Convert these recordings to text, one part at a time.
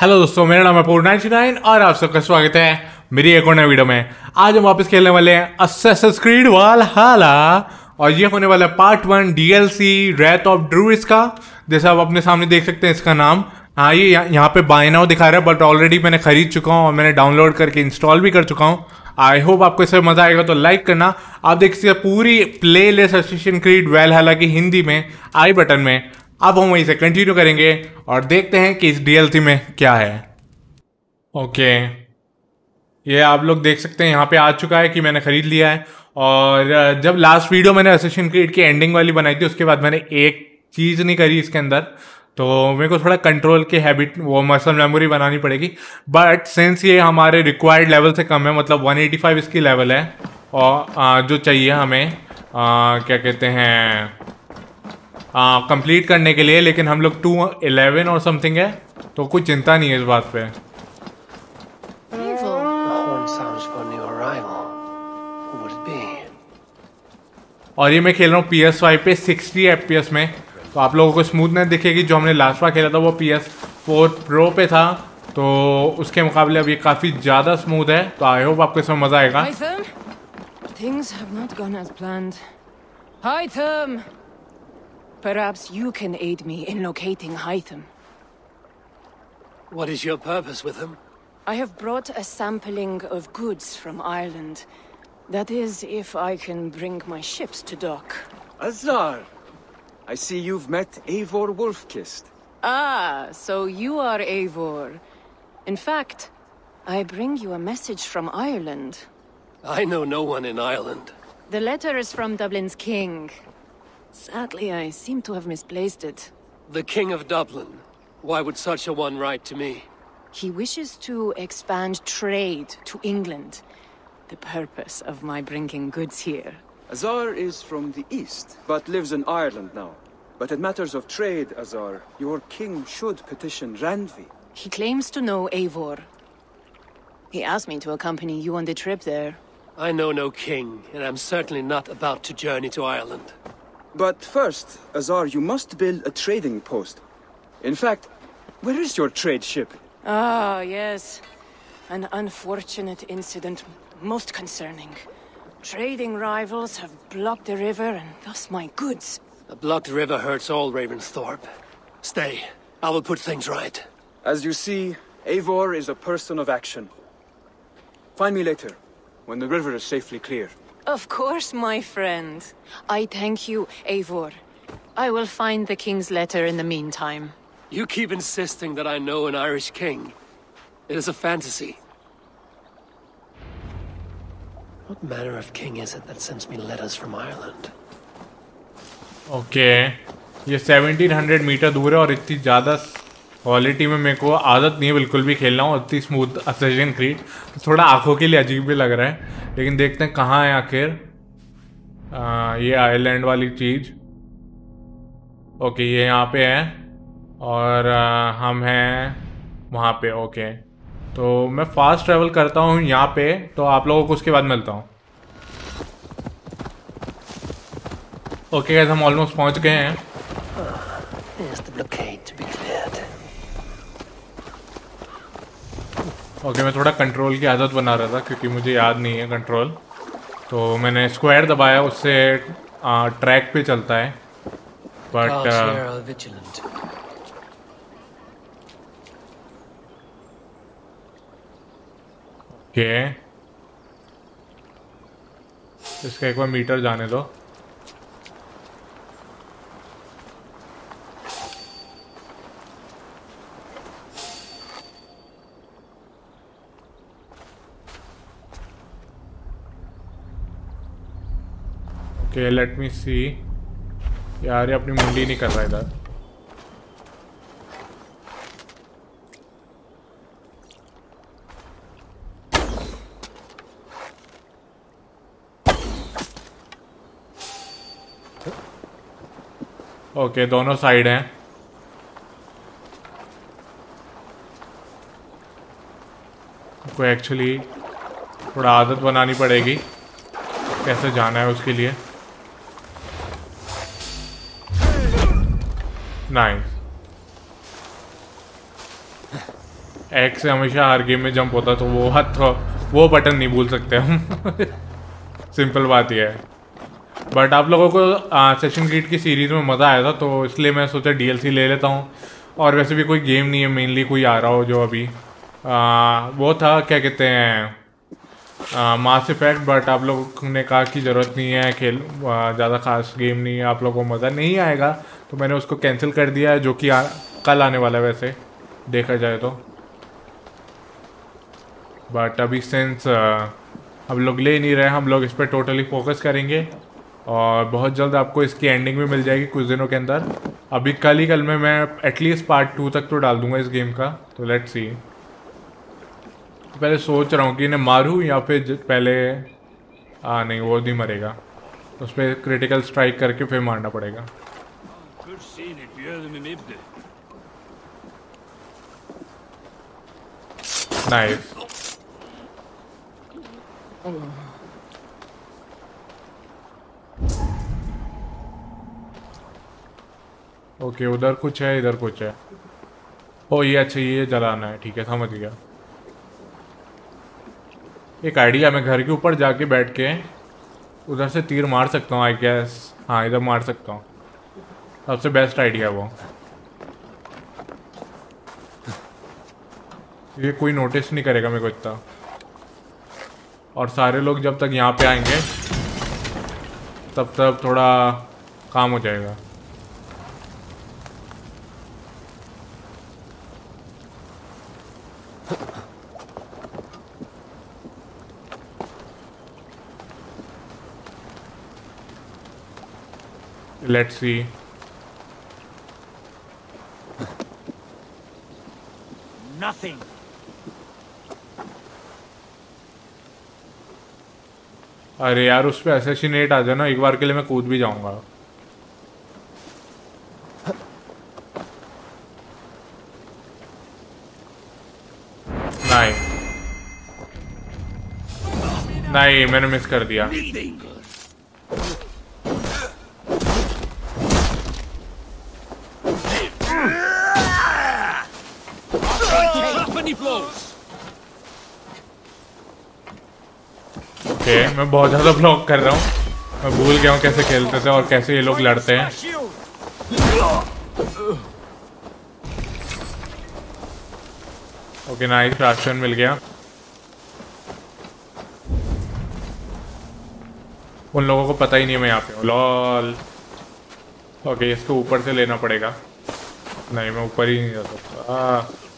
Hello दोस्तों, मेरा नाम है पूर्ण नाइन और आप सबका स्वागत है मेरी एक और नई वीडियो में। आज हम वापस खेलने वाले हैं असेसस क्रीड वालहला और ये होने वाला है part one DLC Wrath of Druids इसका जैसा आप अपने सामने देख सकते हैं इसका नाम। हाँ ये यहाँ पे बाय नाउ दिखा रहा है बट ऑलरेडी मैंने खरीद चुका हूँ और मैंने डाउनलोड करके इंस्टॉल भी कर चुका हूँ। आई होप आपको इससे मज़ा आएगा तो लाइक करना। आप देख सकते पूरी playlist Assassin's Creed well हालाँकि हिंदी में आई बटन में। अब हम वहीं से कंटिन्यू करेंगे और देखते हैं कि इस डीएलसी में क्या है। ओके ये आप लोग देख सकते हैं यहाँ पे आ चुका है कि मैंने खरीद लिया है और जब लास्ट वीडियो मैंने असिस्टेंट क्रीड की एंडिंग वाली बनाई थी उसके बाद मैंने एक चीज़ नहीं करी इसके अंदर तो मेरे को थोड़ा कंट्रोल के हैबिट वो मसल मेमोरी बनानी पड़ेगी। बट सिंस ये हमारे रिक्वायर्ड लेवल से कम है मतलब 185 इसकी लेवल है और आ, जो चाहिए हमें आ, क्या कहते हैं कंप्लीट करने के लिए लेकिन हम लोग टू इलेवन और समथिंग है तो कोई चिंता नहीं है इस बात पे? और ये मैं खेल रहा हूँ पी एस फाइव पे सिक्सटी एफ़ पी एस में। तो आप लोगों को स्मूथनेस दिखेगी जो हमने लास्ट बार खेला था वो पी एस फोर प्रो पे था। तो उसके मुकाबले अब ये काफ़ी ज़्यादा स्मूथ है। तो आई होप आपको इसमें मज़ा आएगा। Perhaps you can aid me in locating Hytham. What is your purpose with him? I have brought a sampling of goods from Ireland. That is, if I can bring my ships to dock. Azar! I see you've met Eivor Wolf-Kissed. Ah, so you are Eivor. In fact, I bring you a message from Ireland. I know no one in Ireland. The letter is from Dublin's king. Sadly, I seem to have misplaced it. The King of Dublin. Why would such a one write to me? He wishes to expand trade to England. The purpose of my bringing goods here. Azar is from the east, but lives in Ireland now. But in matters of trade, Azar, your king should petition Randvi. He claims to know Eivor. He asked me to accompany you on the trip there. I know no king, and I'm certainly not about to journey to Ireland. But first, Azar, you must build a trading post. In fact, where is your trade ship? Ah, yes. An unfortunate incident, most concerning. Trading rivals have blocked the river and thus my goods. A blocked river hurts all Ravensthorpe. Stay. I will put things right. As you see, Eivor is a person of action. Find me later, when the river is safely clear. Of course, my friend. I thank you, Eivor. I will find the king's letter in the meantime. You keep insisting that I know an Irish king. It is a fantasy. What manner of king is it that sends me letters from Ireland? Okay ये 1700 metre दूर है और इतनी ज़्यादा quality में मेरे को आदत नहीं है बिल्कुल भी खेलना हूँ इतनी स्मूथ असेशन क्रीड तो थोड़ा आँखों के लिए अजीब भी लग रहा है लेकिन देखते हैं कहाँ है आखिर। ये आइलैंड वाली चीज़। ओके ये यहाँ पे है और आ, हम हैं वहाँ पे ओके तो मैं फास्ट ट्रैवल करता हूँ यहाँ पे तो आप लोगों को उसके बाद मिलता हूँ। ओके हम ऑलमोस्ट पहुँच गए हैं। ओके मैं थोड़ा कंट्रोल की आदत बना रहा था क्योंकि मुझे याद नहीं है कंट्रोल तो मैंने स्क्वायर दबाया उससे आ, ट्रैक पे चलता है. बट. ओके इसका एक बार मीटर जाने दो. ओके लेट मी सी यार ये अपनी मुंडी नहीं कर रहा इधर। ओके okay, दोनों साइड हैं। को एक्चुअली थोड़ा आदत बनानी पड़ेगी। कैसे जाना है उसके लिए? नाइस एक्स से हमेशा हर गेम में जंप होता तो वो हाथ वो बटन नहीं भूल सकते हम। सिंपल बात यह है। बट आप लोगों को सेशन गिट की सीरीज़ में मज़ा आया था तो इसलिए मैं सोचा डीएलसी ले लेता हूँ। और वैसे भी कोई गेम नहीं है मेनली कोई आ रहा हो जो अभी। आ, वो था क्या कहते हैं मास इफ़ेक्ट बट आप लोगों ने कहा कि ज़रूरत नहीं है खेल ज़्यादा खास गेम नहीं है आप लोगों को मज़ा नहीं आएगा। तो मैंने उसको कैंसिल कर दिया है जो कि आ, कल आने वाला है वैसे देखा जाए तो। बट अभी सेंस हम लोग ले नहीं रहे हम लोग इस पर टोटली फोकस करेंगे। और बहुत जल्द आपको इसकी एंडिंग भी मिल जाएगी कुछ दिनों के अंदर। अभी कल ही कल में मैं एटलीस्ट पार्ट टू तक तो डाल दूँगा इस गेम का तो लेट सी पहले सोच रहा हूँ कि इन्हें मारूँ या फिर पहले हाँ नहीं वो नहीं मरेगा। उस पर क्रिटिकल स्ट्राइक करके फिर मारना पड़ेगा। नाइस ओके उधर कुछ है, इधर कुछ है। ओ, ये अच्छा ये जलाना है, ठीक है, समझ गया। एक आइडिया मैं घर के ऊपर जाके बैठ के उधर से तीर मार सकता हूँ आई गैस हाँ इधर मार सकता हूँ। सबसे बेस्ट आइडिया वो। ये कोई नोटिस नहीं करेगा मेरे को इतना। और सारे लोग जब तक यहाँ पे आएँगे, तब तक थोड़ा काम हो जाएगा। Let's see nothing अरे यार उस पर असैसिनेट आ जाए ना एक बार के लिए मैं कूद भी जाऊँगा। नहीं। नहीं मैंने मिस कर दिया ओके okay, मैं बहुत ज़्यादा ब्लॉक कर रहा हूँ। मैं भूल गया हूँ कैसे खेलते थे और कैसे ये लोग लड़ते हैं। ओके नाइस राशन मिल गया। उन लोगों को पता ही नहीं मैं यहाँ पे लॉल ओके इसको ऊपर से लेना पड़ेगा। नहीं, मैं ऊपर ही नहीं जा सकता।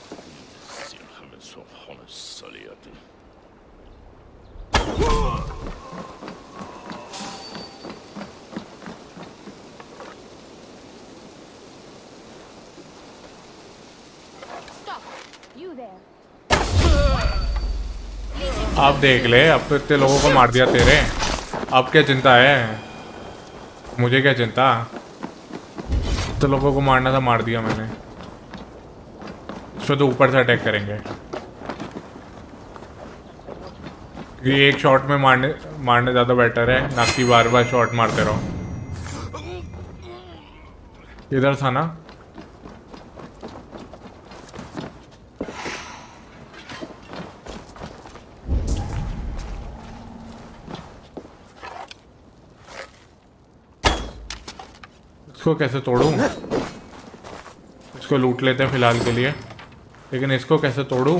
आप देख ले, अब तो इतने लोगों को मार दिया तेरे। अब क्या चिंता है? मुझे क्या चिंता? इतने लोगों को मारना था, मार दिया मैंने। इसमें तो ऊपर से अटैक करेंगे। ये एक शॉट में मारने मारने ज़्यादा बेटर है। ना कि बार बार शॉट मारते रहो। इधर था ना? इसको कैसे तोड़ूं? इसको लूट लेते हैं फ़िलहाल के लिए। लेकिन इसको कैसे तोड़ूं?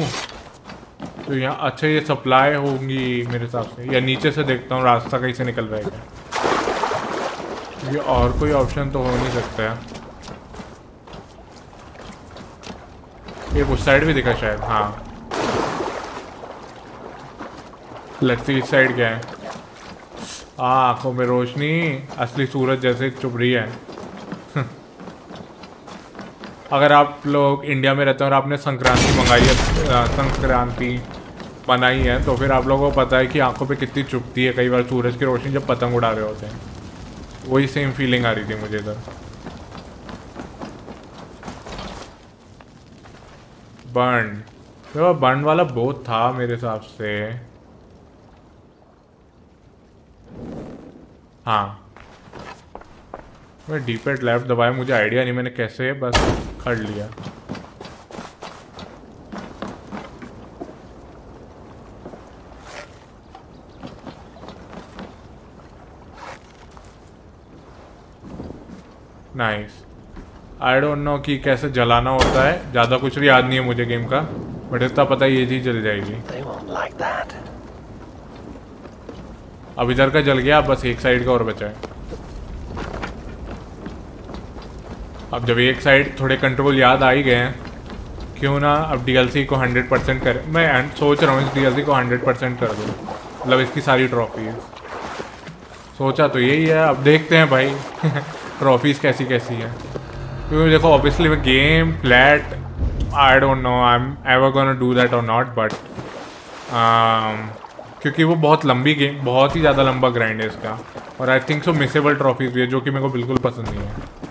तो यहाँ अच्छा ये सप्लाई होंगी मेरे हिसाब से। या नीचे से देखता हूँ, रास्ता कहीं से निकल रहा है ये और कोई ऑप्शन तो हो नहीं सकता है ये उस साइड भी दिखा शायद हाँ। लट्सी इस साइड क्या है। आँखों में रोशनी, असली सूरज जैसे चुभ रही है। अगर आप लोग इंडिया में रहते हैं और आपने संक्रांति मंगाई है संक्रांति बनाई है तो फिर आप लोगों को पता है कि आँखों पे कितनी चुपती है। कई बार सूरज की रोशनी जब पतंग उड़ा रहे होते हैं। वही सेम फीलिंग आ रही थी मुझे इधर बर्न तो बर्न वाला बहुत था मेरे हिसाब से। हाँ। मैं डीपेड लेफ़्ट दबाया, मुझे आइडिया नहीं, मैंने कैसे, बस कर लिया। नाइस आई डोंट नो कि कैसे जलाना होता है। ज़्यादा कुछ भी याद नहीं है मुझे गेम का। बट इतना पता है ये चीज़ जल जाएगी। अब इधर का जल गया बस एक साइड का और बचा है। अब जब एक साइड थोड़े कंट्रोल याद आ ही गए हैं, क्यों ना अब डीएलसी को 100 परसेंट कर। मैं सोच रहा हूँ इस डीएलसी को 100 परसेंट कर दूँ। मतलब इसकी सारी ट्रॉफीज सोचा तो यही है, अब देखते हैं भाई। ट्रॉफीज कैसी कैसी हैं। क्योंकि देखो ऑब्वियसली मैं game flat I don't know I am ever gonna do that और नॉट बट क्योंकि वो बहुत लंबी गेम बहुत ही ज़्यादा लंबा ग्राइंड है इसका। और I think so miserable trophies भी है, जो कि मेरे को बिल्कुल पसंद नहीं है।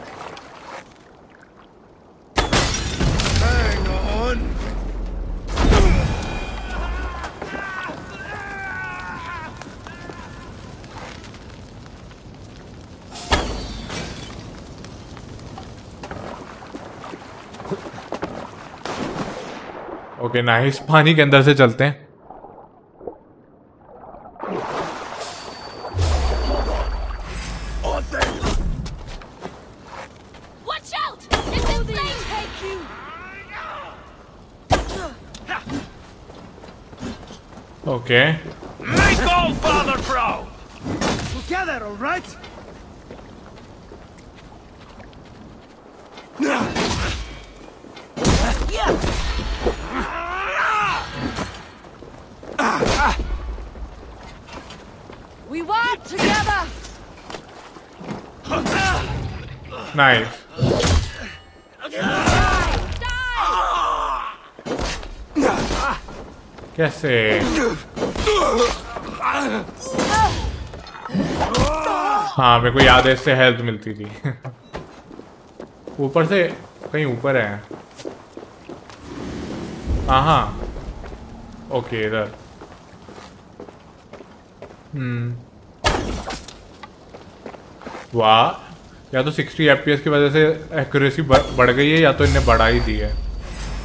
ओके नाइस पानी के अंदर से चलते हैं Okay. Make all father proud! Together, all right? Nice कैसे हाँ मेरे को याद है, इससे हेल्थ मिलती थी। ऊपर से कहीं ऊपर है। हाँ हाँ। ओके, इधर। हम्म। वाह। या तो 60 एफपीएस की वजह से एक्यूरेसी बढ़ गई है या तो इनने बढ़ा ही दी है।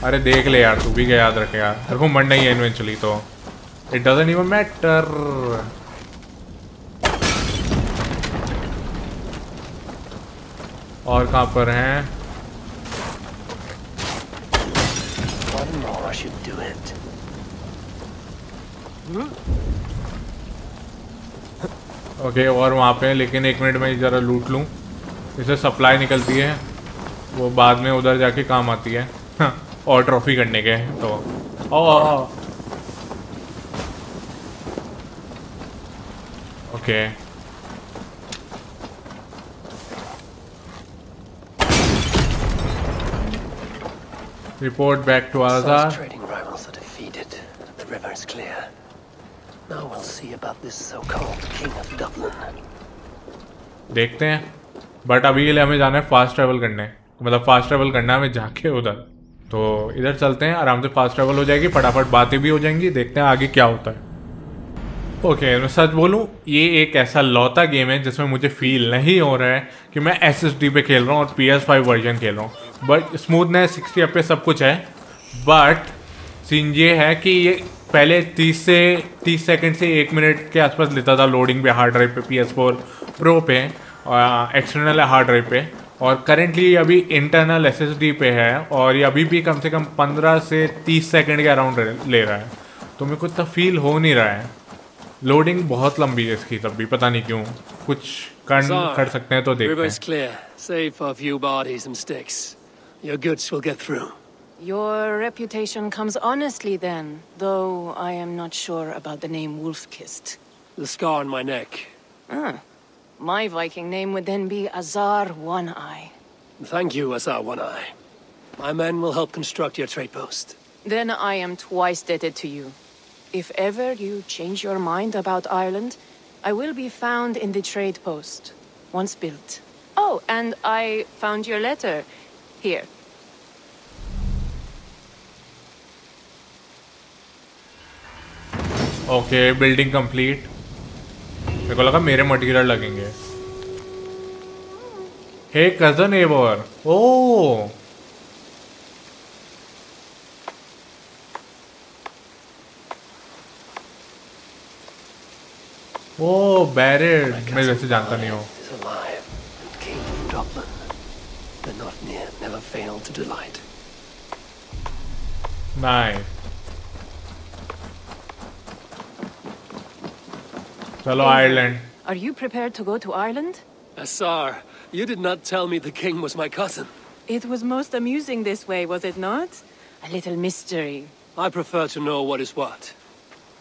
अरे देख ले यार तू भी क्या याद रखे यार। तेरे को मरना ही है इवेंचुअली तो। इट डजंट इवन मैटर और कहाँ पर हैं. ओके और वहाँ पे लेकिन एक मिनट में ज़रा लूट लूँ। इसे सप्लाई निकलती है वो बाद में उधर जाके काम आती है और ट्रॉफी करने के तो। ओके रिपोर्ट बैक टू देखते हैं। बट अभी के लिए हमें जाना है फास्ट ट्रैवल करने। मतलब फास्ट ट्रैवल करना है हमें जाके उधर। तो इधर चलते हैं आराम से फास्ट ट्रैवल हो जाएगी फटाफट बातें भी हो जाएँगी देखते हैं आगे क्या होता है। ओके okay, मैं सच बोलूँ ये एक ऐसा लौता गेम है जिसमें मुझे फील नहीं हो रहा है कि मैं एस एस डी पे खेल रहा हूँ और पी एस फाइव वर्जन खेल रहा हूँ। बट स्मूथनेस सिक्सटी एफ़ सब कुछ है। बट सीन ये है कि ये पहले 30 से 30 सेकंड से एक मिनट के आसपास लेता था लोडिंग पे हार्ड ड्राइव पे पी एस फोर प्रो पे। एक्सटर्नल हार्ड ड्राइव पे और करेंटली अभी इंटरनल एसएसडी पे है और ये अभी भी कम से कम 15 से तीस सेकेंड के अराउंड ले रहा है। तो मेरे को इतना फील हो नहीं रहा है। लोडिंग बहुत लंबी है इसकी तब भी पता नहीं क्यों। कुछ कर so, कर सकते हैं तो देख हैं। Your reputation comes honestly then, though I am not sure about the name Wolfkist. The scar on my neck. Ah, My Viking name would then be Azar One Eye. Thank you, Azar One Eye. My men will help construct your trade post. Then I am twice debted to you. If ever you change your mind about Ireland, I will be found in the trade post, once built. Oh, and I found your letter. Here. Okay, building complete. मेरे को लगा मेरे material लगेंगे। हे cousin ever ओ ओ बैरेड मैं वैसे जानता नहीं हूँ। Is Hello, Ireland. Are you prepared to go to Ireland? Azar, you did not tell me the king was my cousin. It was most amusing this way, was it not? A little mystery. I prefer to know what is what.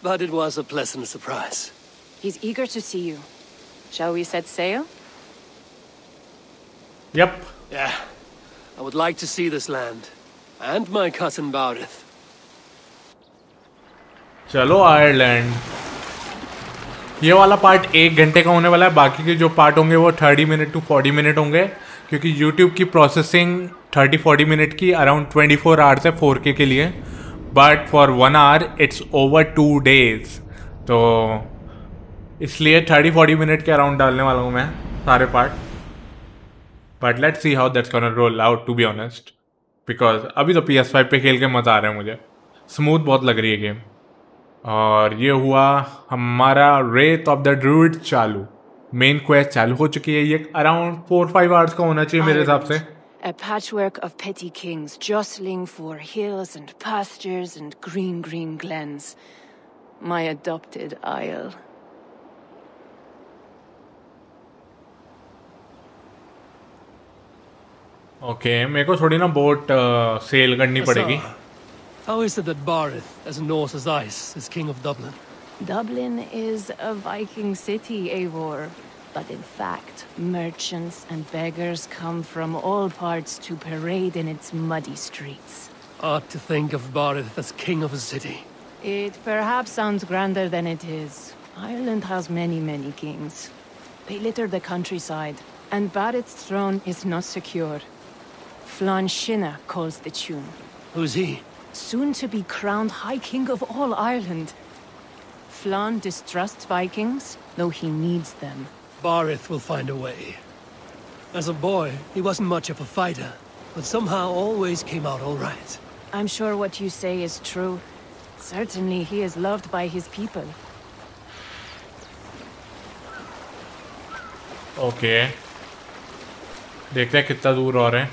But it was a pleasant surprise. He's eager to see you. Shall we set sail? Yep. Yeah. I would like to see this land. And my cousin Barid. Chalo Ireland. ये वाला part एक घंटे का होने वाला है, बाकी के जो पार्ट होंगे वो thirty minute to forty minute होंगे, क्योंकि यूट्यूब की प्रोसेसिंग थर्टी फोर्टी मिनट की अराउंड ट्वेंटी फोर आवर्स है फोर के के लिए। But for one hour it's over two days तो इसलिए थर्टी फोर्टी मिनट के अराउंड डालने वाला हूँ मैं सारे part but let see how that's gonna roll out to be honest because अभी तो पी एस फाइव पे खेल के मज़ा आ रहा है मुझे। स्मूथ बहुत लग रही है गेम और ये हुआ हमारा रेत ऑफ़ द ड्रूड चालू मेन क्वेस्ट चालू हो चुकी है ये अराउंड फोर फाइव आवर्स का होना चाहिए मेरे हिसाब से A patchwork of petty kings jostling for hills and pastures and green, green glens. My adopted isle. Okay मेरे को थोड़ी ना बोट सेल करनी पड़ेगी how is it that Barid, as Norse as ice, is king of Dublin? Dublin is a Viking city, Eivor. But in fact, merchants and beggars come from all parts to parade in its muddy streets. Odd to think of Barid as king of a city. It perhaps sounds grander than it is. Ireland has many, many kings. They litter the countryside, and Barid's throne is not secure. Flann Sinna calls the tune. Who's he? soon to be crowned High King of all Ireland. Flann distrusts Vikings, though he needs them. Barid will find a way. As a boy, he wasn't much of a fighter, but somehow always came out all right. I'm sure what you say is true. Certainly he is loved by his people. Okay. De cred că te adorare.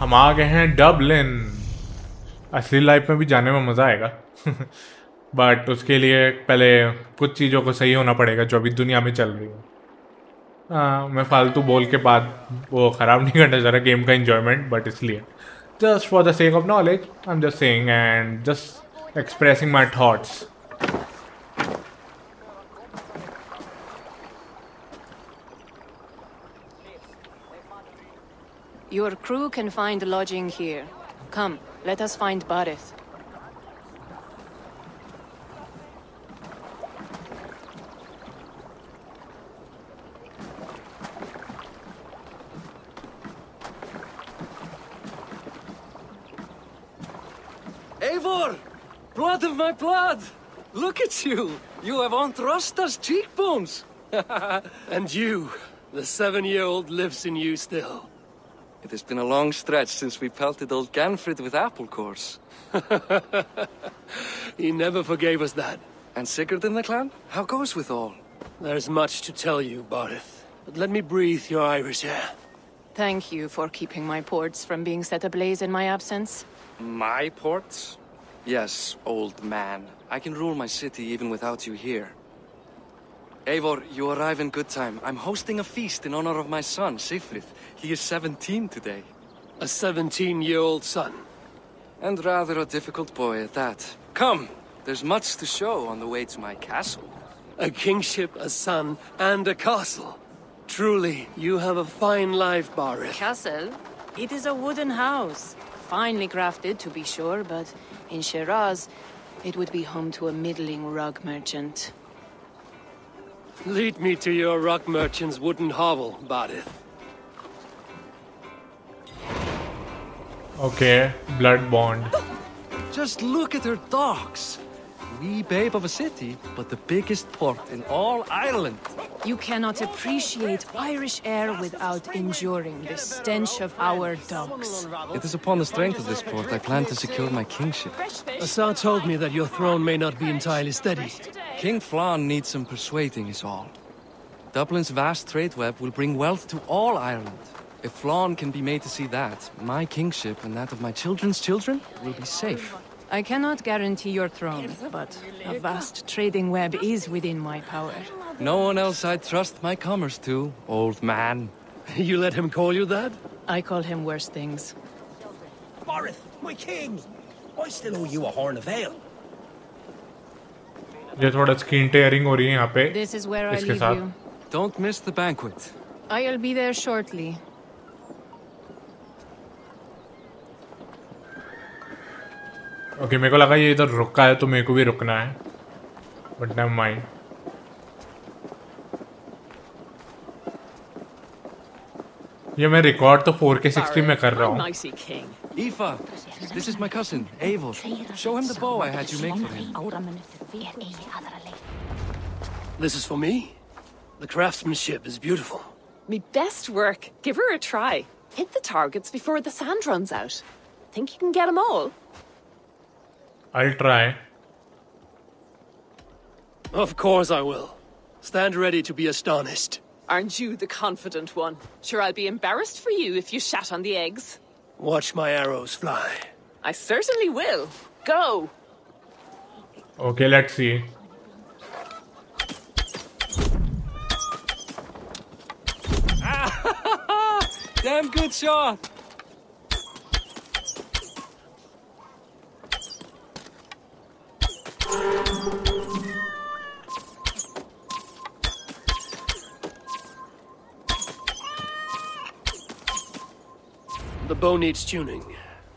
हम आ गए हैं Dublin. असली life में भी जाने में मज़ा आएगा। बट उसके लिए पहले कुछ चीज़ों को सही होना पड़ेगा जो अभी दुनिया में चल रही है। हाँ मैं फालतू बोल के बाद वो ख़राब नहीं करना चाह रहा गेम का इन्जॉयमेंट बट इसलिए। Just for the sake of knowledge I am just saying and just expressing my thoughts Your crew can find lodging here. Come, let us find Barid. Eivor! Blood of my blood! Look at you! You have Aunt Rosta's cheekbones! and you, the seven-year-old lives in you still. It has been a long stretch since we pelted old Ganfrid with apple cores. He never forgave us that. And Sigurd in the clan? How goes with all? There's much to tell you, Barid. But let me breathe your Irish air. Thank you for keeping my ports from being set ablaze in my absence. My ports? Yes, old man. I can rule my city even without you here. Eivor, you arrive in good time. I'm hosting a feast in honor of my son, Sigfrid. He is 17 today. A 17-year-old son. And rather a difficult boy at that. Come! There's much to show on the way to my castle. A kingship, a son, and a castle. Truly, you have a fine life, Barid. Castle? It is a wooden house. Finely crafted, to be sure, but in Shiraz, it would be home to a middling rug merchant. Lead me to your rock merchant's wooden hovel, Barid. Okay, blood bond. Just look at her dogs. Wee babe of a city, but the biggest port in all Ireland. You cannot appreciate Irish air without enduring the stench of our docks. It is upon the strength of this port I plan to secure my kingship. Azar told me that your throne may not be entirely steady. King Flann needs some persuading is all. Dublin's vast trade web will bring wealth to all Ireland. If Flann can be made to see that, my kingship and that of my children's children will be safe. I cannot guarantee your throne, but a vast trading web is within my power. No one else I trust my commerce to, old man. You let him call you that? I call him worse things. Barid, my king! I still owe you a horn of ale. ये थोड़ा screen tearing हो रही है यहाँ पे इसके साथ. Don't miss the banquet. I'll be there shortly. Okay मेरे को लगा ये इधर रुका है तो मेरे को भी रुकना है बट नेवर माइंड ये मैं रिकॉर्ड तो 4K 60 में कर रहा हूँ. Aoife, this is my cousin, Eivor. Show him the bow I had you make for him. This is for me? The craftsmanship is beautiful. Me best work. Give her a try. Hit the targets before the sand runs out. Think you can get them all? I'll try Of course I will. Stand ready to be astonished. Aren't you the confident one? Sure, I'll be embarrassed for you if you shat on the eggs. Watch my arrows fly. I certainly will. Go! okay let's see Damn good shot! The bow needs tuning,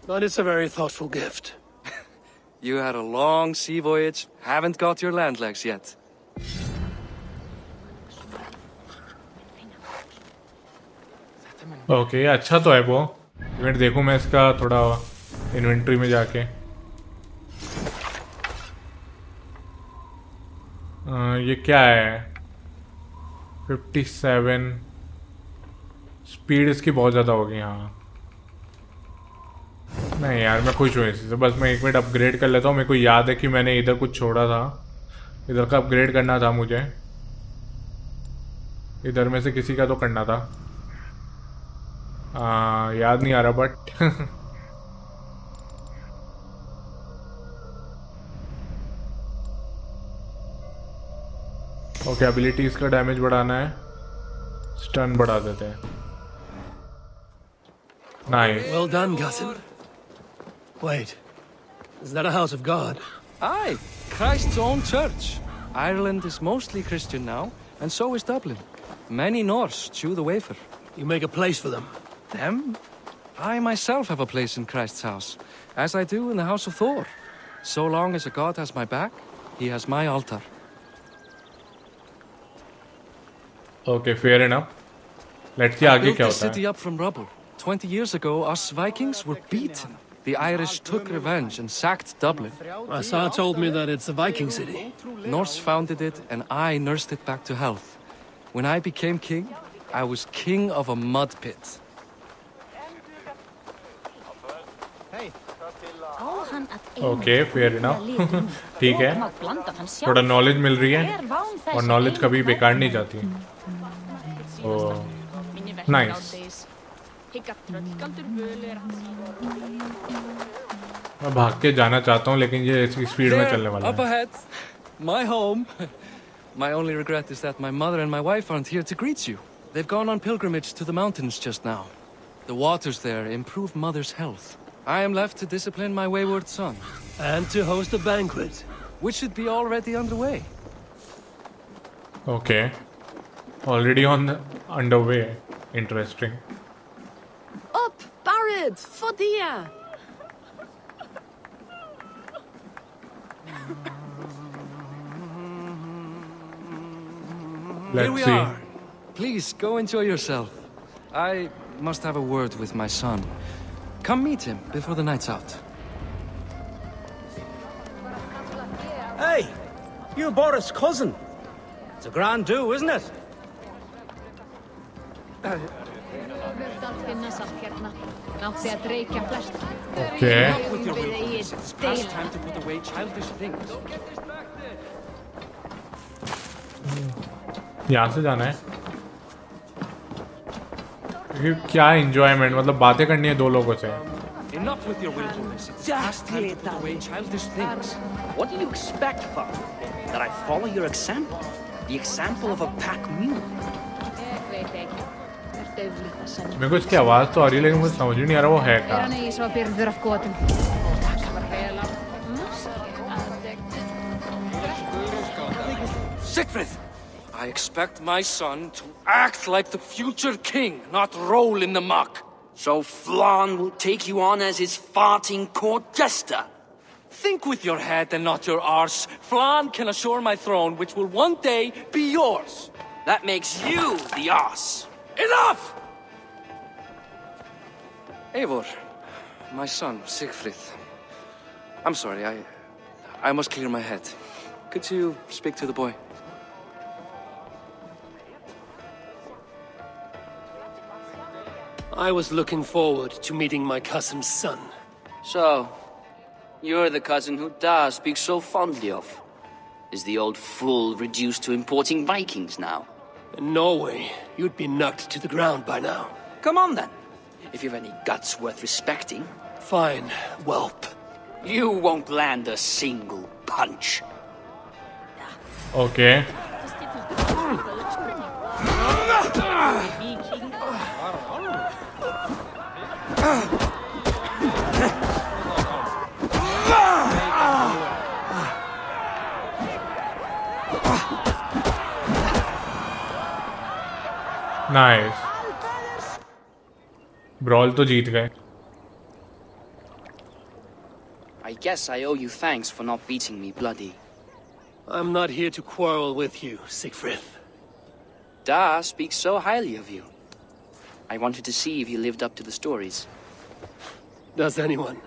but it's a very thoughtful gift. You had a long sea voyage, haven't got your land legs yet. Okay ये अच्छा तो है वो event देखूँ मैं इसका थोड़ा inventory में जाके ये क्या है? 57 स्पीड इसकी बहुत ज़्यादा होगी हाँ। नहीं यार मैं खुश हूँ इसी से बस मैं एक मिनट अपग्रेड कर लेता हूँ। मेरे को याद है कि मैंने इधर कुछ छोड़ा था। इधर का अपग्रेड करना था मुझे। इधर में से किसी का तो करना था। आ, याद नहीं आ रहा बट ओके एबिलिटीज का डैमेज बढ़ाना है स्टन बढ़ा देते हैं nice Well done, cousin. Wait. Is that a house of God? Aye, Christ's own church. Ireland is mostly Christian now, and so is Dublin. Many Norse chew the wafer. You make a place for them. Them? I myself have a place in Christ's house, as I do in the house of Thor. So long as a god has my back, he has my altar. Okay, fair enough. Let's see आगे क्या the city up from rubble. Twenty years ago, us Vikings were beaten. The Irish took revenge and sacked Dublin. Azar told me that it's a Viking city. Norse founded it, and I nursed it back to health. When I became king, I was king of a mud pit. Okay, fair enough. ठीक है थोड़ा knowledge मिल रही है और knowledge कभी बेकार नहीं जाती ओ नाइस मैं भाग के जाना चाहता हूँ लेकिन ये इसकी स्पीड में चलने वाला up है ahead, my home. my only regret is that my mother and my wife aren't here to greet you. They've gone on pilgrimage to the mountains just now. The waters there improve mother's health. I am left to discipline my wayward son, And to host a banquet. which should be already underway. Okay Already on the underway. Interesting. Up, Barid! for Let's Here we see. are. Please, go enjoy yourself. I must have a word with my son. Come meet him before the night's out. Hey! you Boris' cousin. It's a grand do, isn't it? Things. यहाँ से जाना है क्योंकि क्या enjoyment मतलब बातें करनी है दो लोगों से Enough with your willfulness. It's past time to put away childish things. What do you expect, Father? That I follow your example? The example of a pack mule? मेरे को इसकी आवाज़ तो आ रही है लेकिन मुझे समझ नहीं आ रहा वो है क्या I expect my son to act like the future king, not roll in the muck. So Flann will take you on as his farting court jester. Think with your head and not your arse. Flann can assure my throne, which will one day be yours. That makes you the arse. Enough! Eivor, my son, Siegfried. I'm sorry, I... I must clear my head. Could you speak to the boy? I was looking forward to meeting my cousin's son. So, you're the cousin who Da speaks so fondly of. Is the old fool reduced to importing Vikings now? In Norway, you'd be knocked to the ground by now. Come on then if you've any guts worth respecting. Fine, whelp. You won't land a single punch. Okay. Nice. Brawl तो जीत गए I guess I owe you thanks for not beating me bloody. I'm not here to quarrel with you, Siegfried. Da speaks so highly of you. I wanted to see if you lived up to the stories. Does anyone?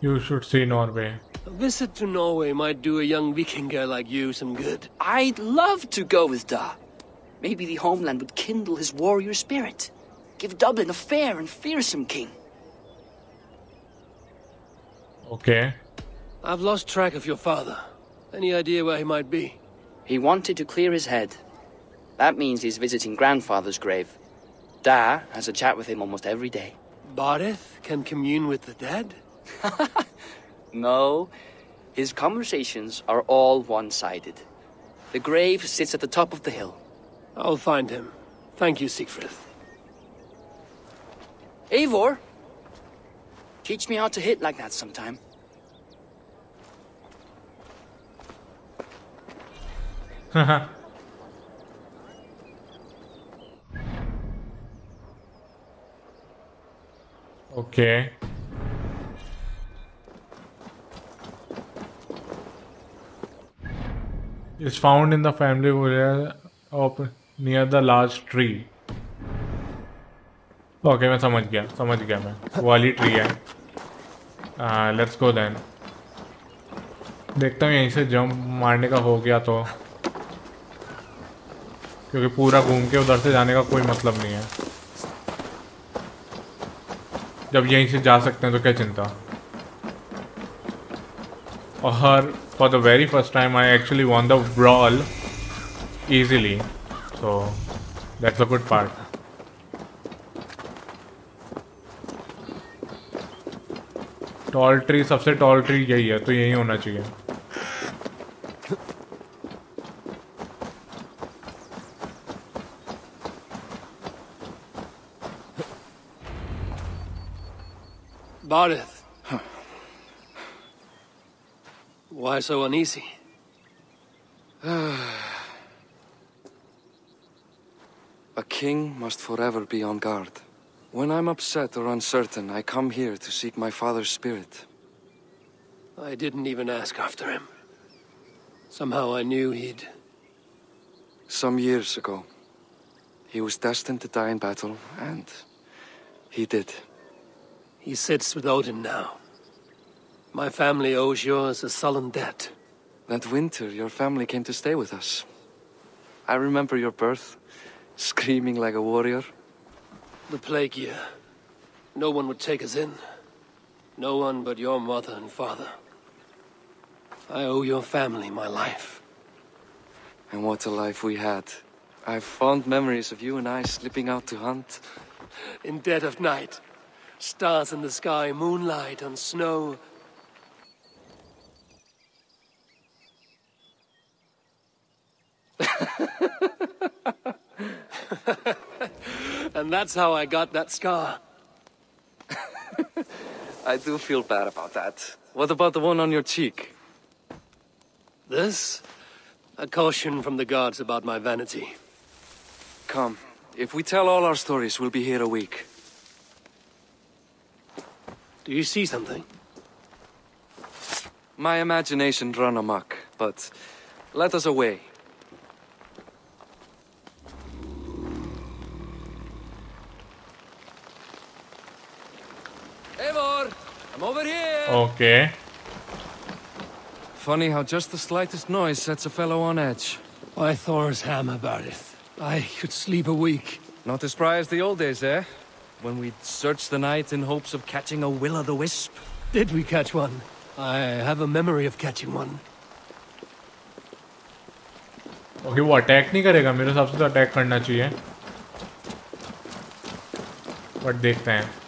You should see Norway. A visit to Norway might do a young Vikinger like you some good. I'd love to go with Da. Maybe the homeland would kindle his warrior spirit. Give Dublin a fair and fearsome king. Okay. I've lost track of your father. Any idea where he might be? He wanted to clear his head. That means he's visiting grandfather's grave. Da has a chat with him almost every day. Barid can commune with the dead? No, his conversations are all one-sided. The grave sits at the top of the hill. I'll find him. Thank you, Siegfried. Eivor, teach me how to hit like that sometime. Okay. Is found in the family area uh, of near the large tree. Okay मैं समझ गया समझ गया मैं। वाली tree है। Let's go then देखता हूँ यहीं से जंप मारने का हो गया तो। क्योंकि पूरा घूम के उधर से जाने का कोई मतलब नहीं है। जब यहीं से जा सकते हैं तो क्या चिंता? और for the very first time I actually won the brawl easily so that's a good part tall tree सबसे टॉल ट्री यही है तो यही होना चाहिए Bareth. Why so uneasy? A king must forever be on guard. When I'm upset or uncertain, I come here to seek my father's spirit. I didn't even ask after him. Somehow I knew he'd... Some years ago, he was destined to die in battle, and he did. He sits with Odin now. My family owes yours a sullen debt. That winter, your family came to stay with us. I remember your birth, screaming like a warrior. The plague year. No one would take us in. No one but your mother and father. I owe your family my life. And what a life we had. I have fond memories of you and I slipping out to hunt. In dead of night, stars in the sky, moonlight on snow. and that's how I got that scar. I do feel bad about that. What about the one on your cheek? This? A caution from the gods about my vanity. Come. If we tell all our stories, we'll be here a week. Do you see something? My imagination run amok, but let us away. Eivor! I'm over here. Okay. Funny how just the slightest noise sets a fellow on edge. Why Thor's hammer, Barid? I could sleep a week. Not as spry as the old days, eh? When we'd search the night in hopes of catching a will-o'-the-wisp. Did we catch one? I have a memory of catching one. Okay वो attack. नहीं करेगा मेरे हिसाब से तो attack करना चाहिए but देखते हैं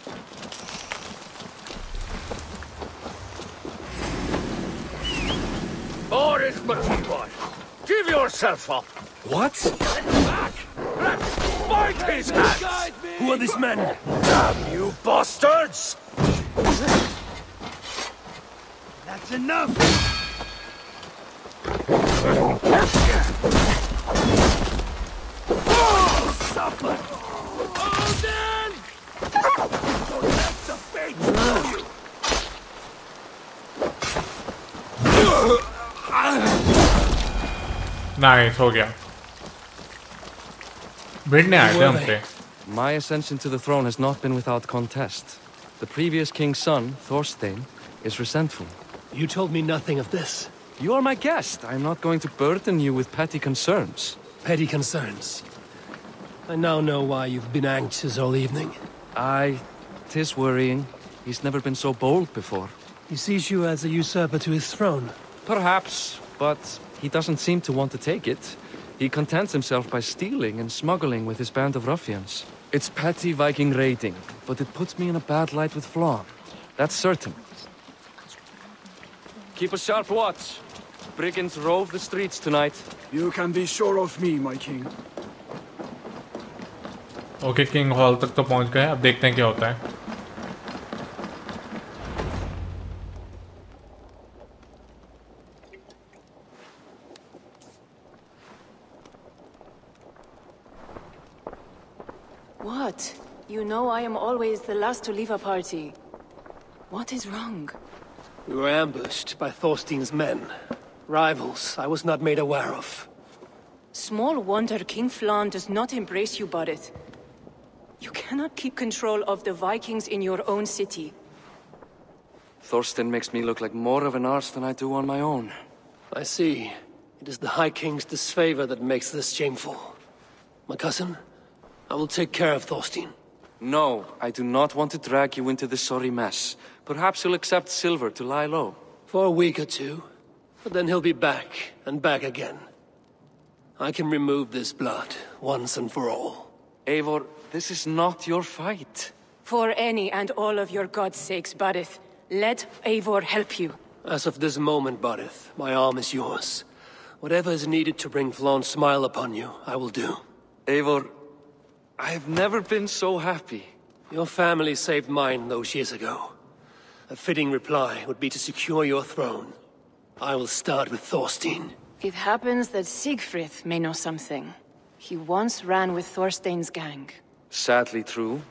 yourself up. What? Back! Let's fight his hands! Who are these men? Damn you bastards! That's enough! Suffer! Oh, Odin! Don't let the fate you! Nice हो गया भिड़ने आए थे हमसे My ascension to the throne has not been without contest. The previous king's son, Thorstein, is resentful. You told me nothing of this. You are my guest. I am not going to burden you with petty concerns. Petty concerns. I now know why you've been anxious all evening. Aye, tis worrying. He's never been so bold before. He sees you as a usurper to his throne. Perhaps, but he doesn't seem to want to take it. He contents himself by stealing and smuggling with his band of ruffians. It's petty Viking raiding, but it puts me in a bad light with Flann. That's certain. Keep a sharp watch. Brigands rove the streets tonight. You can be sure of me, my king. Okay, King Hall, तो पहुंच गए अब देखते हैं क्या होता है You know I am always the last to leave a party. What is wrong? We were ambushed by Thorstein's men. Rivals I was not made aware of. Small wonder King Flann does not embrace you, Barid. You cannot keep control of the Vikings in your own city. Thorstein makes me look like more of an arse than I do on my own. I see. It is the High King's disfavor that makes this shameful. My cousin, I will take care of Thorstein. No, I do not want to drag you into this sorry mess. Perhaps you'll accept Silver to lie low. For a week or two. But then he'll be back, and back again. I can remove this blood, once and for all. Eivor, this is not your fight. For any and all of your god's sakes, Barid, let Eivor help you. As of this moment, Barid, my arm is yours. Whatever is needed to bring Flann's smile upon you, I will do. Eivor, I have never been so happy. Your family saved mine those years ago. A fitting reply would be to secure your throne. I will start with Thorstein. It happens that Siegfried may know something. He once ran with Thorstein's gang. Sadly true.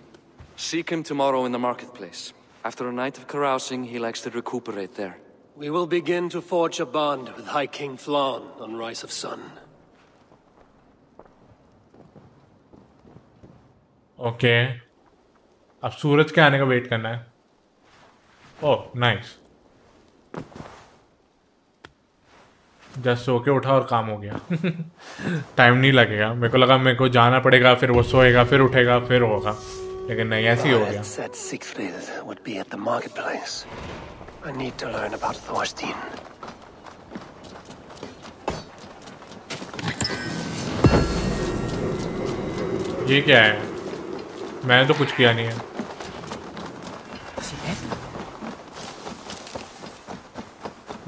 Seek him tomorrow in the marketplace. After a night of carousing, he likes to recuperate there. We will begin to forge a bond with High King Flann on Rise of Sun. Okay अब सूरज के आने का wait करना है। ओ nice just so के उठा और काम हो गया। टाइम नहीं लगेगा। मेरे को लगा मेरे को जाना पड़ेगा फिर वो सोएगा फिर उठेगा फिर होगा। लेकिन नहीं ऐसे ही हो गया। ये क्या है? मैंने तो कुछ किया नहीं है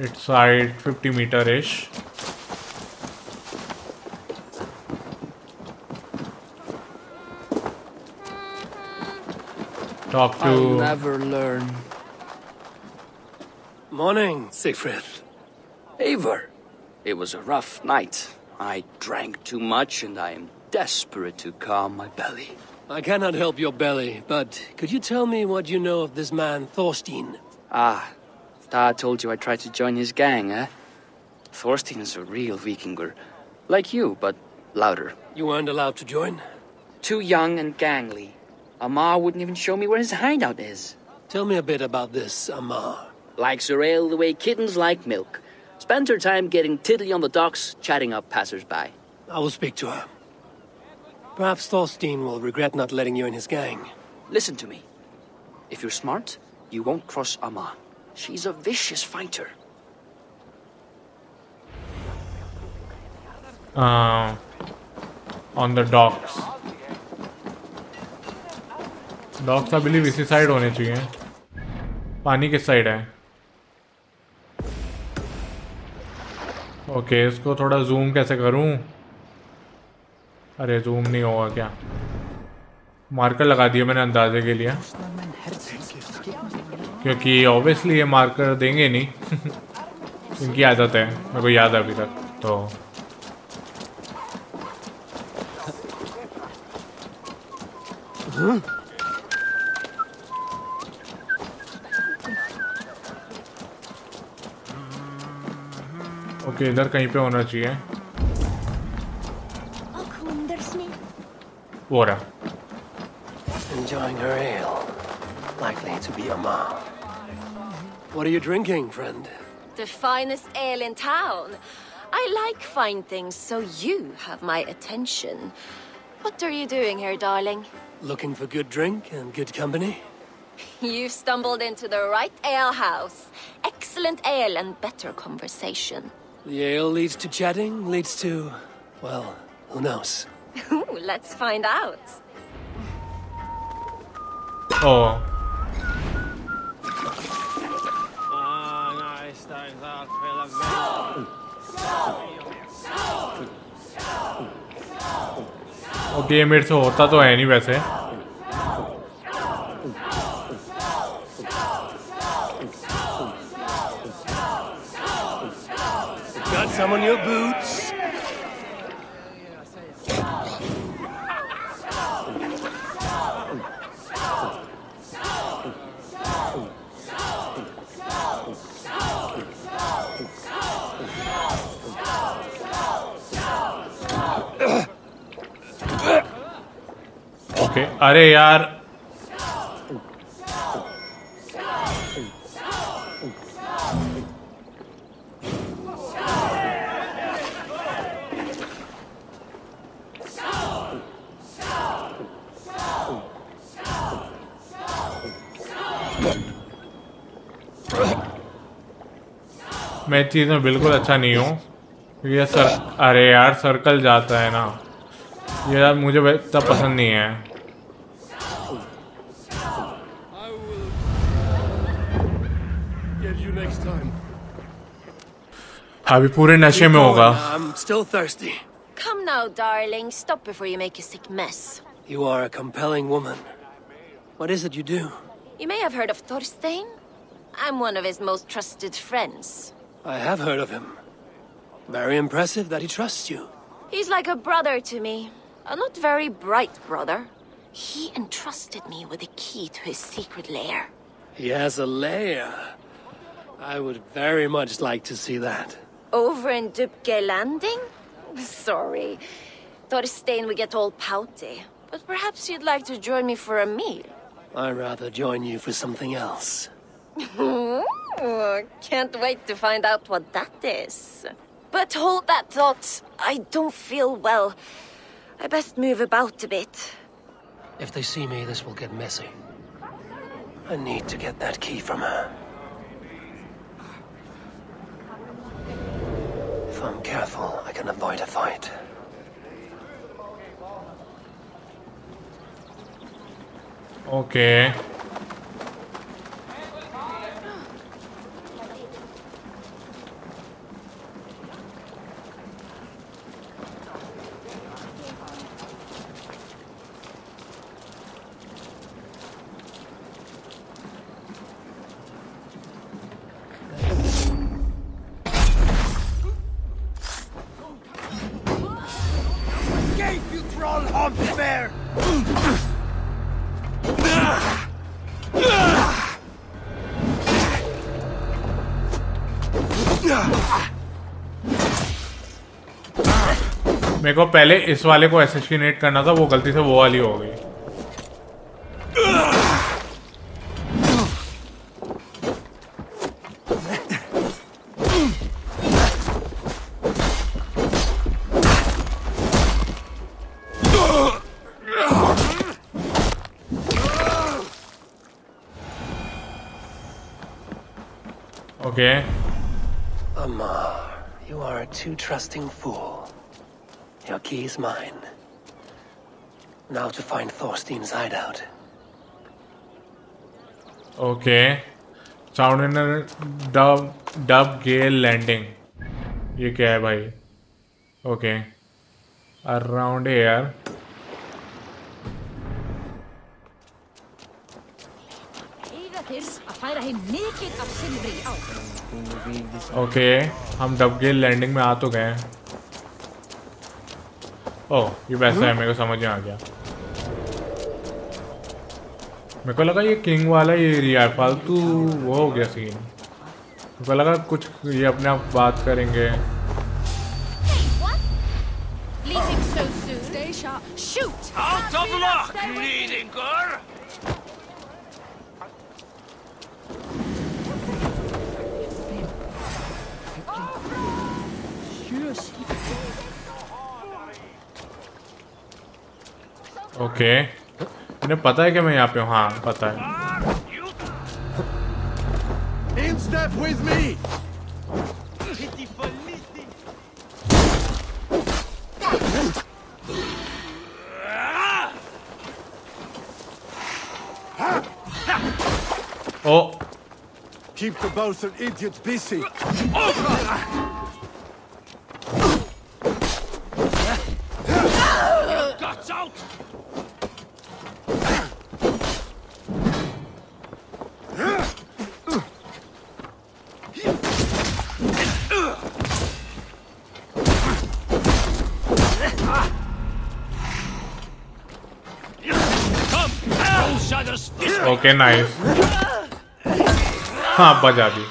it's height 50 meter ish Talk to. I'll never learn. Morning, Siegfried. Eivor. It was a rough night. I drank too much and I am desperate to calm my belly. I cannot help your belly, but could you tell me what you know of this man, Thorstein? Ah, Dad told you I tried to join his gang, eh? Thorstein is a real Vikinger. Like you, but louder. You weren't allowed to join? Too young and gangly. Amar wouldn't even show me where his hideout is. Tell me a bit about this Amar. Likes her ale the way kittens like milk. Spends her time getting tiddly on the docks, chatting up passers-by. I will speak to her. Perhaps Thorstein will regret not letting you in his gang. Listen to me. If you're smart, you won't cross Amma. She's a vicious fighter. Uh, on the docks. Dogs I believe इसी side होने चाहिए पानी किस side है okay इसको थोड़ा zoom कैसे करूं अरे जूम नहीं होगा क्या? मार्कर लगा दिया मैंने अंदाजे के लिए। क्योंकि ऑब्वियसली ये मार्कर देंगे नहीं। इनकी आदत है, मेरे को याद है अभी तक तो। ओके इधर कहीं पे होना चाहिए। Water. Enjoying her ale. Likely to be a mom. What are you drinking, friend? The finest ale in town. I like fine things, so you have my attention. What are you doing here, darling? Looking for good drink and good company? You've stumbled into the right alehouse. Excellent ale and better conversation. The ale leads to chatting, leads to... well, who knows? Ooh, let's find out. Oh. Okay मेरे से होता तो है नहीं वैसे Got some on your boots? अरे यार। मैं इस चीज़ में बिल्कुल अच्छा नहीं हूँ। ये सर, अरे यार सर्कल जाता है ना। ये यार मुझे इतना पसंद नहीं है। अभी पूरे नशे में होगा I'm still thirsty. Come now, darling. Stop before you make a sick mess. You are a compelling woman. What is it you do? You may have heard of Thorstein. I'm one of his most trusted friends. I have heard of him. Very impressive that he trusts you. He's like a brother to me. A not very bright brother. He entrusted me with the key to his secret lair. He has a lair. I would very much like to see that. Over in Dubgaill Landing? Sorry. Thorstein would get all pouty. But perhaps you'd like to join me for a meal. I'd rather join you for something else. Ooh, can't wait to find out what that is. But hold that thought. I don't feel well. I best move about a bit. If they see me, this will get messy. I need to get that key from her. I'm careful, I can avoid a fight. Okay. मेरे को पहले इस वाले को assassinate करना था वो गलती से वो वाली हो गई okay Amar, you are a too trusting fool. Your key is mine. Now to find Thorstein's hideout. Okay sound dub dub gale landing ये क्या है भाई ओके अराउंड एयर. ओके हम डब गेल लैंडिंग में आ तो गए हैं ओह ये वैसा है मेरे को समझ में आ गया मेरे को लगा ये किंग वाला ये एरिया है फालतू वो हो गया सीन मेरे को लगा कुछ ये अपने आप बात करेंगे Leaving so soon. Stay sharp. Shoot! Out of luck, leading girl! Okay इन्हें पता है कि मैं यहाँ पे हूँ हाँ पता है In step with me! Oh Keep the Bowser idiots busy. Okay nice हाँ बजा दी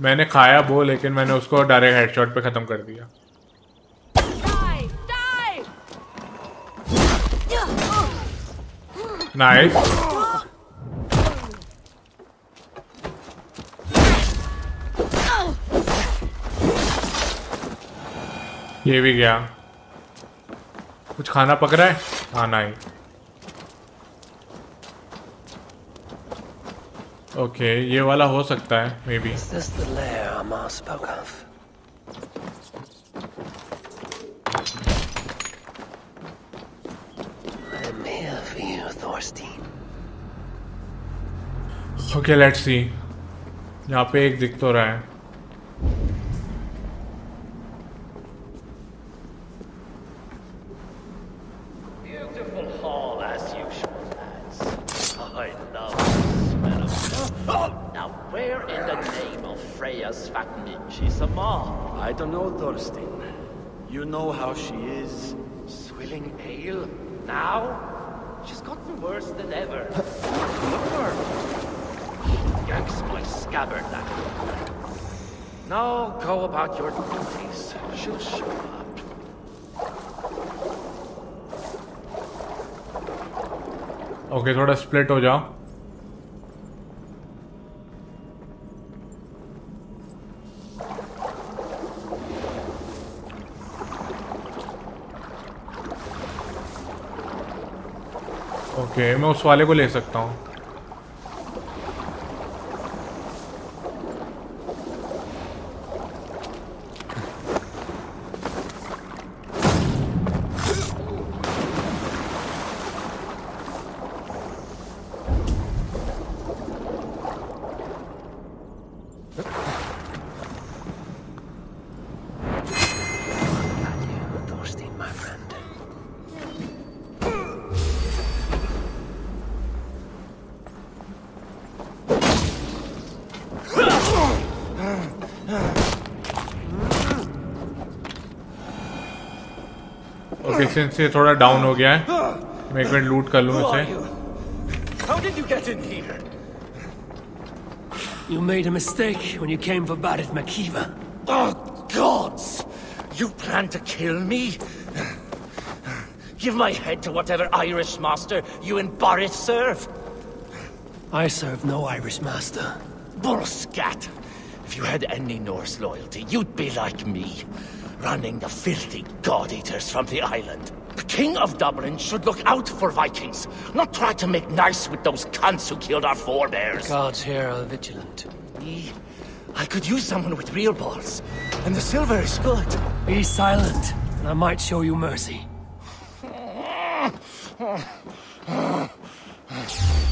मैंने खाया वो, लेकिन मैंने उसको डायरेक्ट हेडशॉट पे खत्म कर दिया Die! Die! ये भी गया। कुछ खाना पक रहा है? खाना ही ओके ये वाला हो सकता है maybe. Okay let's see यहाँ पे एक दिख तो रहा है। how she is. Swilling ale? Now? She's gotten worse than ever. Look at her. Yanks my scabbard, that woman. Now, go about your duties. She'll show up. Okay थोड़ा split हो जाओ ओके मैं उस वाले को ले सकता हूँ। एक्सचेंज से थोड़ा डाउन हो गया है मैं एक मिनट लूट कर लूँ इसे You made a mistake when you came for Barid Makiva. Oh, gods! You plan to kill me? Give my head to whatever Irish master you and Barid serve. I serve no Irish master. Boroscat! If you had any Norse loyalty, you'd be like me running the filthy god-eaters from the island. The King of Dublin should look out for Vikings, not try to make nice with those cunts who killed our forebears. The Gods here are vigilant. Me? I could use someone with real balls, and the silver is good. Be silent, and I might show you mercy.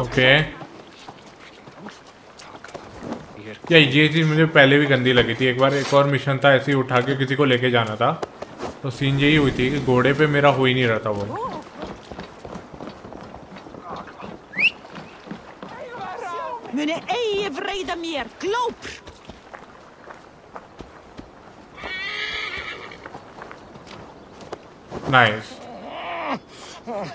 Okay या ये चीज़ मुझे पहले भी गंदी लगी थी। एक बार एक और मिशन था ऐसे ही उठा के किसी को लेके जाना था। तो सीन यही हुई थी कि घोड़े पे मेरा हो ही नहीं रहा था वो। Vrede meer, kloop! नाइस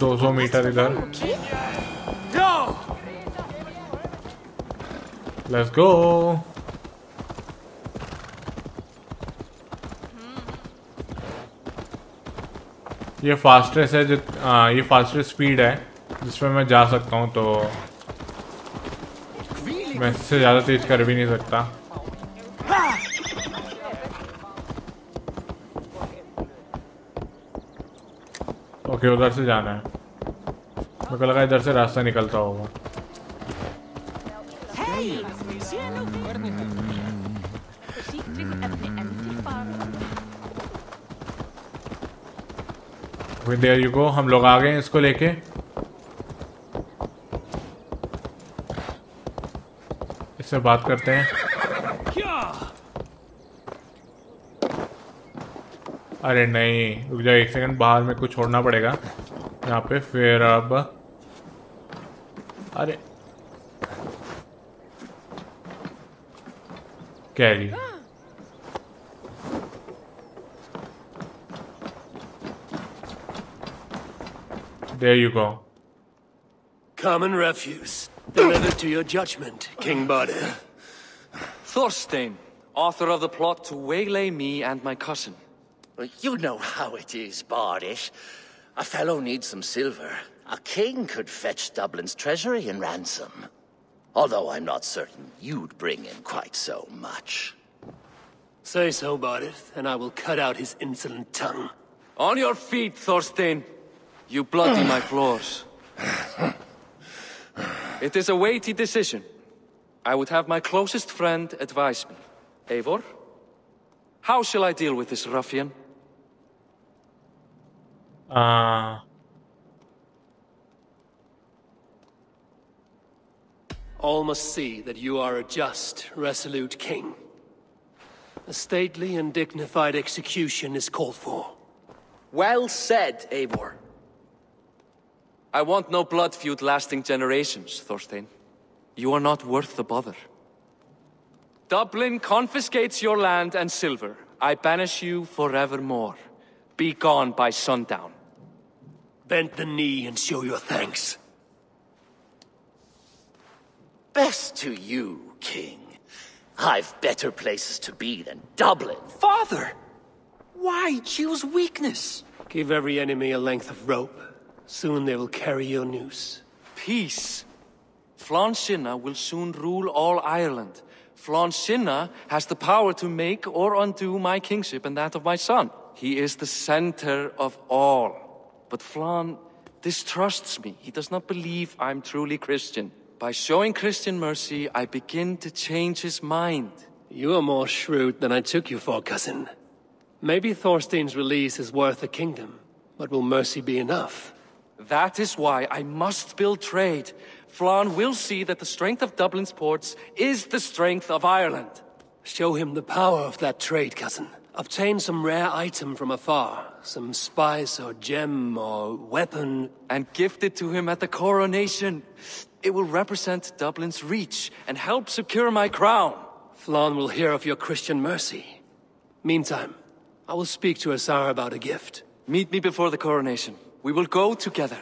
दो सौ मीटर इधर। लेट्स गो ये फास्टेस्ट है जो आ, ये फास्टेस्ट स्पीड है। जिसमें मैं जा सकता हूँ तो मैं इससे ज़्यादा तेज कर भी नहीं सकता ओके उधर से जाना है मेरे को लगा इधर से रास्ता निकलता होगा. देयर यू गो हम लोग आ गए हैं इसको लेके इससे बात करते हैं अरे नहीं, रुक जाओ एक सेकंड बाहर में कुछ छोड़ना पड़ेगा यहाँ पे फिर अब अरे carry There you go. Common refuse. Delivered to your judgment, King Barid. Thorstein, author of the plot to waylay me and my cousin. You know how it is, Bardish. A fellow needs some silver. A king could fetch Dublin's treasury in ransom. Although I'm not certain you'd bring in quite so much. Say so, Barid, and I will cut out his insolent tongue. On your feet, Thorstein. You bloody my floors. It is a weighty decision. I would have my closest friend advise me. Eivor? How shall I deal with this ruffian? Uh, All must see that you are a just, resolute king. A stately and dignified execution is called for. Well said, Eivor. I want no blood feud lasting generations, Thorstein. You are not worth the bother. Dublin confiscates your land and silver. I banish you forevermore. Be gone by sundown. Bend the knee and show your thanks. Best to you, King. I've better places to be than Dublin. Father! Why choose weakness? Give every enemy a length of rope. Soon they will carry your news. Peace. Flann Sinna will soon rule all Ireland. Flann Sinna has the power to make or undo my kingship and that of my son. He is the center of all. But Flann distrusts me. He does not believe I'm truly Christian. By showing Christian mercy, I begin to change his mind. You are more shrewd than I took you for, cousin. Maybe Thorstein's release is worth a kingdom, but will mercy be enough? That is why I must build trade. Flann will see that the strength of Dublin's ports is the strength of Ireland. Show him the power of that trade, cousin. Obtain some rare item from afar, some spice or gem or weapon. And gift it to him at the coronation. It will represent Dublin's reach and help secure my crown. Flann will hear of your Christian mercy. Meantime, I will speak to Azar about a gift. Meet me before the coronation. We will go together.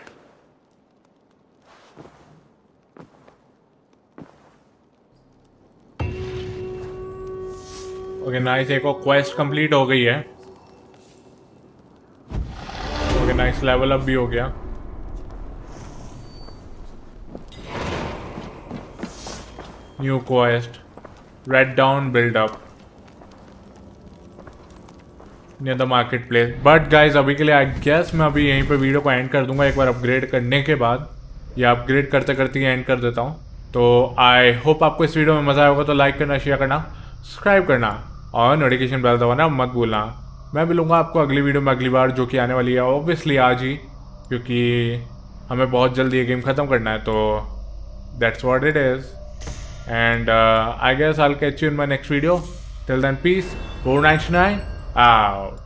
Okay nice एक और quest complete हो गई है okay nice level up भी हो गया new quest red down build up Near the market place but guys अभी के लिए आई गेस मैं अभी यहीं पे वीडियो को एंड कर दूँगा, एक बार अपग्रेड करने के बाद। या अपग्रेड करते करते ही एंड कर देता हूँ। तो आई होप आपको इस वीडियो में मज़ा आएगा तो लाइक करना शेयर करना सब्सक्राइब करना और नोटिफिकेशन बेल दबाना मत भूलना। मैं मिलूँगा आपको अगली वीडियो में अगली बार, जो कि आने वाली है ऑब्वियसली आज ही, क्योंकि हमें बहुत जल्दी ये गेम ख़त्म करना है तो that's what it is and I guess I catch you in my next video till then peace four ninety nine out